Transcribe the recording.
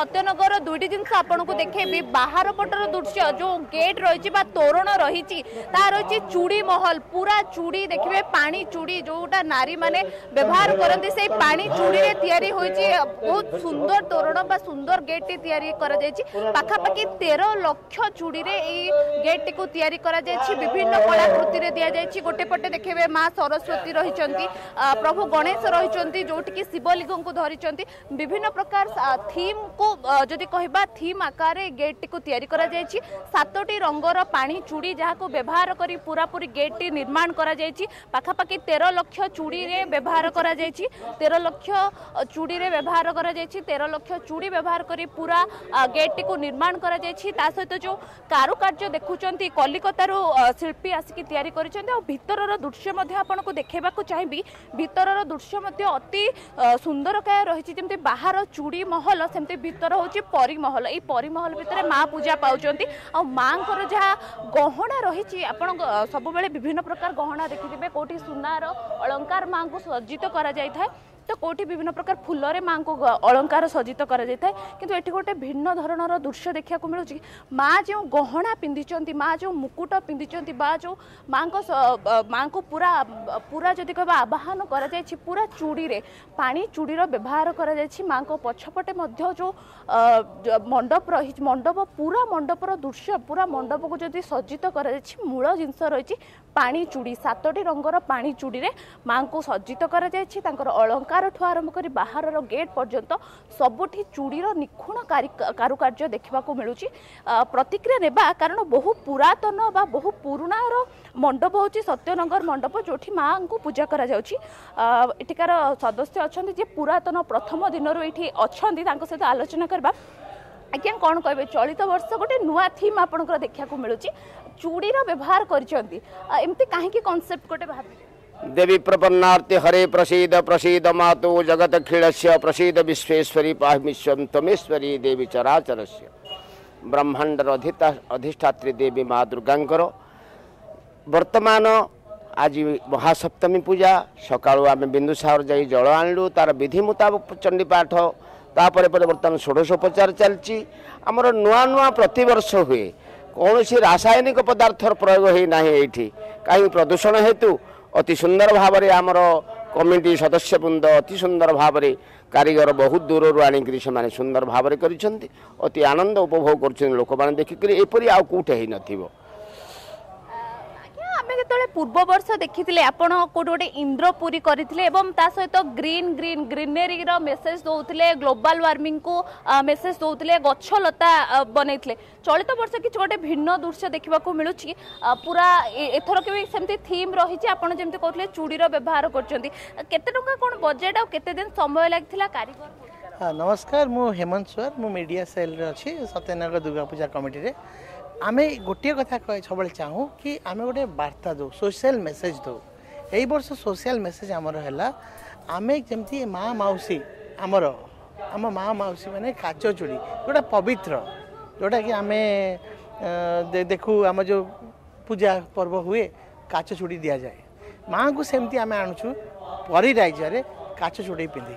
সত্যনগর দুইটি জিনিস আপনার দেখেবি বাহার পটর দৃশ্য যে গেট রয়েছে বা তোরণ রয়েছে তা রয়েছে চুড়ি মহল পুরা চুড়ি দেখবে পানি চুড়ি যেটা নারী মানে ব্যবহার করতে সেই পানি চুড়ি তৈরি হয়েছে বহুত সুন্দর তোরণ বা সুন্দর গেটটি তৈরি করা যাই পাখাপাখি তের লক্ষ চুড়ি এই গেটটি তৈরি করা যাই বিভিন্ন কলাকৃতি দিয়াযাই গোটে পটে দেখবে মা সরস্বতী রয়েছেন প্রভু গণেশ রয়েছেন যেটি কি শিবলিঙ্গকে ধরিছেন বিভিন্ন প্রকার থিম কু যদি কহা থিম আকারে গেটটি তৈরি করা যাই সাতটি রঙর পা চুড়ি যা ব্যবহার করে পুরাপুরি গেটটি নির্মাণ করা যাই পাখাপাখি তের লক্ষ চুড়ি ব্যবহার করা যাই তের লক্ষ চুড়ি ব্যবহার করা যাই তের লক্ষ চুড়ি ব্যবহার করে পুরা গেটটি নির্মাণ করা যাই তা সহ যে কারুকার্য দেখুম কলিকতার শিল্পী আসিকি তৈরি করেছেন আর ভিতরর দৃশ্য আপনার দেখাইবা চাইবি ভিতরর দৃশ্য অতি সুন্দরকায় রয়েছে যেমন বাহার চুড়ি মহল সেমতি ভিতর ଭିତର ହେଉଛି ପରିମହଲ ଏଇ ପରିମହଲ ଭିତରେ ମା ପୂଜା ପାଉଛନ୍ତି ଆଉ ମାଙ୍କର ଯାହା ଗହଣା ରହିଛି ଆପଣ ସବୁବେଳେ ବିଭିନ୍ନ ପ୍ରକାର ଗହଣା ଦେଖିଥିବେ କେଉଁଠି ସୁନାର ଅଳଙ୍କାର ମାଙ୍କୁ ସଜ୍ଜିତ କରାଯାଇଥାଏ তো কোটি বিভিন্ন প্রকার ফুলরে মা অলঙ্কার সজ্জিত করা যাই কিন্তু এটি গোটে ভিন্ন ধরনের দৃশ্য দেখা মিলুচি মা যে গহনা পিঁধিছেন মা যে মুকুট পিঁধিছেন বা যে মা মা পুরা পুরা যদি কহবা আবাহন করা যাই পুরা চূড়িরে পাণি চূড়ির ব্যবহার করা যাই মা পছপটে মধ্য যে মণ্ডপ রয়েছে মণ্ডপ পুরা মণ্ডপর দৃশ্য পুরা মণ্ডপক যদি সজ্জিত করা যাই মূল জিনিস রয়েছে ପାଣି ଚୁଡ଼ି ସାତଟି ରଙ୍ଗର ପାଣି ଚୁଡ଼ିରେ ମାଆଙ୍କୁ ସଜ୍ଜିତ କରାଯାଇଛି ତାଙ୍କର ଅଳଙ୍କାରଠୁ ଆରମ୍ଭ କରି ବାହାରର ଗେଟ୍ ପର୍ଯ୍ୟନ୍ତ ସବୁଠି ଚୁଡ଼ିର ନିଖୁଣ କାରୁକାର୍ଯ୍ୟ ଦେଖିବାକୁ ମିଳୁଛି ପ୍ରତିକ୍ରିୟା ନେବା କାରଣ ବହୁ ପୁରାତନ ବା ବହୁ ପୁରୁଣାର ମଣ୍ଡପ ହେଉଛି ସତ୍ୟନଗର ମଣ୍ଡପ ଯେଉଁଠି ମାଆଙ୍କୁ ପୂଜା କରାଯାଉଛି ଏଠିକାର ସଦସ୍ୟ ଅଛନ୍ତି ଯିଏ ପୁରାତନ ପ୍ରଥମ ଦିନରୁ ଏଇଠି ଅଛନ୍ତି ତାଙ୍କ ସହିତ ଆଲୋଚନା କରିବା ଆଜ୍ଞା କ'ଣ କହିବେ ଚଳିତ ବର୍ଷ ଗୋଟେ ନୂଆ ଥିମ୍ ଆପଣଙ୍କର ଦେଖିବାକୁ ମିଳୁଛି ଚୁଡ଼ିର ବ୍ୟବହାର କରିଛନ୍ତି ଏମିତି କାହିଁକି କନସେପ୍ଟ ଗୋଟେ देवी प्रपन्नार्ति हरे प्रसीद प्रसीद मातु जगत खीणस्य प्रसीद विश्वेश्वरी पाहमीश्वम तमेश्वरी देवी चराचर से ब्रह्मांडर अधिष्ठात्री देवी माँ दुर्गा वर्तमान आज महासप्तमी पूजा सका आम बिंदुसागर जा जल आणलु तार विधि मुताबक चंडीपाठ ତାପରେ ପରେ ବର୍ତ୍ତମାନ ଷୋଡ଼ଶୋପଚାର ଚାଲିଛି ଆମର ନୂଆ ନୂଆ ପ୍ରତିବର୍ଷ ହୁଏ କୌଣସି ରାସାୟନିକ ପଦାର୍ଥର ପ୍ରୟୋଗ ହୋଇନାହିଁ ଏଇଠି କାହିଁକି ପ୍ରଦୂଷଣ ହେତୁ ଅତି ସୁନ୍ଦର ଭାବରେ ଆମର କମିଟି ସଦସ୍ୟବୃନ୍ଦ ଅତି ସୁନ୍ଦର ଭାବରେ କାରିଗର ବହୁତ ଦୂରରୁ ଆଣିକରି ସେମାନେ ସୁନ୍ଦର ଭାବରେ କରିଛନ୍ତି ଅତି ଆନନ୍ଦ ଉପଭୋଗ କରୁଛନ୍ତି ଲୋକମାନେ ଦେଖିକରି ଏପରି ଆଉ କେଉଁଠି ହେଇନଥିବ যেতবে পূর্ববর্ষ দেখিলে আপনার কোটি গোটে ইন্দ্রপুরী করে এবং তা সহ গ্রিন গ্রিন গ্রিনেরির মেসেজ দৌলে গ্লোবাল ওয়ার্মিং কু মেসেজ দৌলে গছলতা বনাইলে চলিত বর্ষ কিছু গোটে ভিন্ন দৃশ্য দেখা মিলুছি পুরা এথরক বি সেমতি থিম রয়েছে আপনার যেমন কৌলে চুড়ির ব্যবহার করছেন কেতে টাকা কোণ বজেট আতদিন সময় লাগিলা কারিগর নমস্কার মু হেমন্ত স্যার মু মিডিয়া সেল অছি সত্যেনগর দুর্গাপূজা কমিটিরে ଆମେ ଗୋଟିଏ କଥା ସବୁବେଳେ ଚାହୁଁ କି ଆମେ ଗୋଟେ ବାର୍ତ୍ତା ଦେଉ ସୋସିଆଲ୍ ମେସେଜ୍ ଦେଉ ଏଇ ବର୍ଷ ସୋସିଆଲ୍ ମେସେଜ୍ ଆମର ହେଲା ଆମେ ଯେମିତି ମା ମାଉସୀ ଆମର ଆମ ମା ମାଉସୀ ମାନେ କାଚ ଚୁଡ଼ି ଯେଉଁଟା ପବିତ୍ର ଯେଉଁଟାକି ଆମେ ଦେଖୁ ଆମ ଯେଉଁ ପୂଜା ପର୍ବ ହୁଏ କାଚ ଚୁଡ଼ି ଦିଆଯାଏ ମାଆଙ୍କୁ ସେମିତି ଆମେ ଆଣୁଛୁ ପରିରାଇଜରେ କାଚ ଚୁଡ଼ି ପିନ୍ଧି